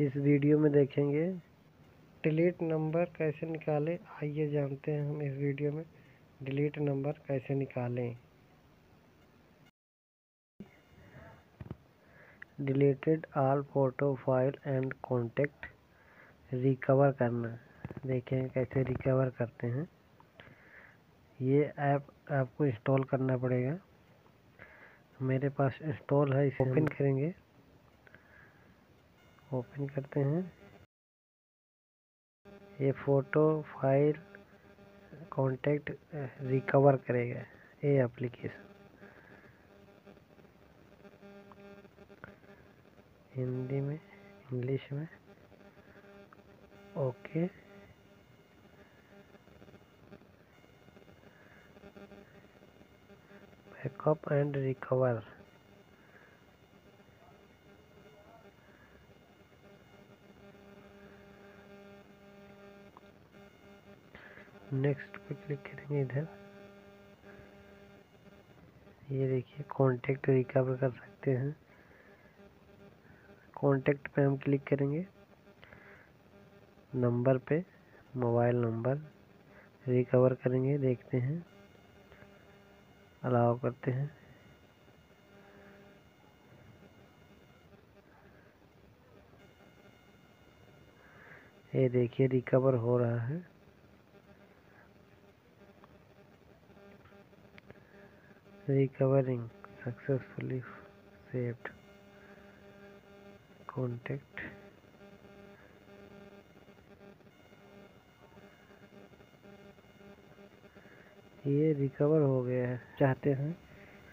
इस वीडियो में देखेंगे। डिलीट नंबर कैसे निकालें? आइए जानते हैं हम इस वीडियो में डिलीट नंबर कैसे निकालें। Deleted all photo file and contact recover करना। देखें कैसे रिकवर करते हैं। ये ऐप आपको इंस्टॉल करना पड़ेगा। मेरे पास इंस्टॉल है इसे ओपन करेंगे। ओपन करते हैं। ये फ़ोटो फ़ाइल कांटेक्ट रिकवर करेगा, ये एप्लीकेशन। हिंदी में, इंग्लिश में, okay. Backup and recover. Next पे क्लिक करेंगे इधर। ये देखिए कांटेक्ट रिकवर कर सकते हैं। कांटेक्ट पे हम क्लिक करेंगे। नंबर पे मोबाइल नंबर रिकवर करेंगे, देखते हैं। अलाउ करते हैं। ये देखिए रिकवर हो रहा है। Recovering successfully saved contact. ये रिकवर हो गया है। चाहते हैं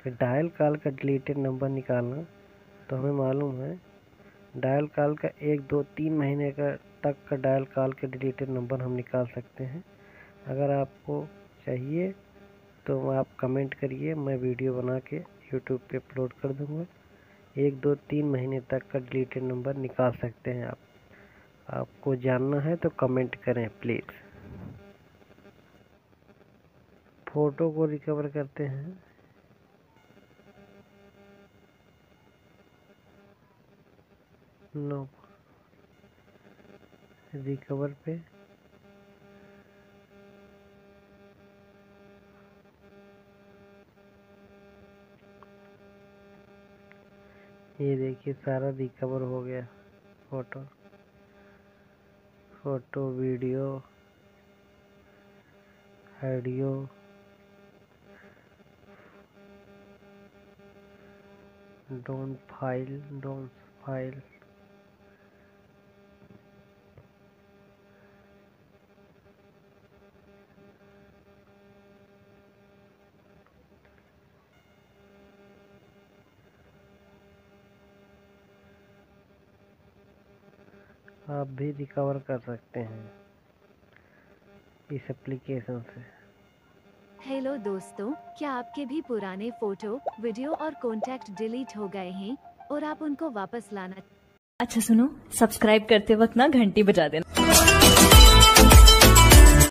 कि डायल कॉल का डिलीटेड नंबर निकालना। तो हमें मालूम है डायल कॉल का एक, दो, तीन महीने का तक का डायल कॉल के डिलीटेड नंबर हम निकाल सकते हैं। अगर आपको चाहिए तो आप कमेंट करिए, मैं वीडियो बना के यूट्यूब पे अपलोड कर दूँगा। एक, दो, तीन महीने तक का डिलीटेड नंबर निकाल सकते हैं आप। आपको जानना है तो कमेंट करें प्लीज़ फ़ोटो को रिकवर करते हैं। नो रिकवर पे। ये देखिए सारा रिकवर हो गया। Photo photo video audio don't file don't file. आप भी रिकवर कर सकते हैं इस एप्लीकेशन से। हेलो दोस्तों क्या आपके भी पुराने फ़ोटो वीडियो और कॉन्टेक्ट डिलीट हो गए हैं? और आप उनको वापस लाना अच्छा सुनो सब्सक्राइब करते वक्त ना घंटी बजा देना।